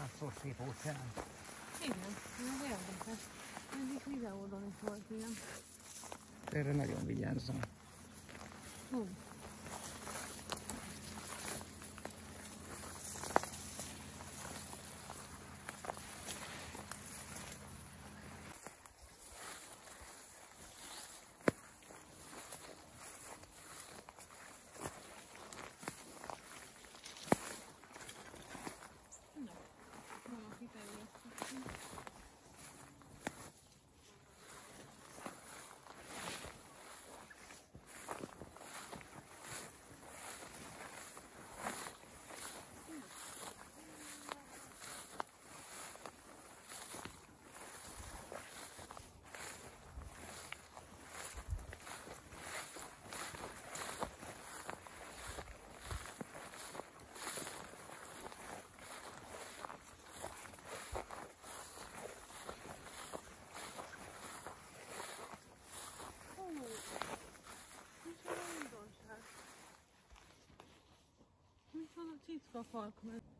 Háromszor szép óceán. Igen, ez érdekes. Egyik videódon is volt ilyen. Erre nagyon vigyázzam. Hú. to do dziecko folkman.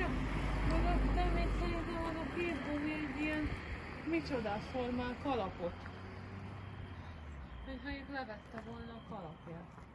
csak! Mögöttem egy szerintem az a gumi egy ilyen micsodás formál kalapot. Mintha itt levette volna a kalapját.